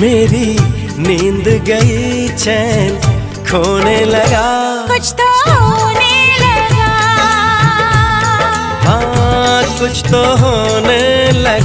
मेरी नींद गई चैन खोने लगा। कुछ तो होने लगा। हाँ कुछ तो होने लगा।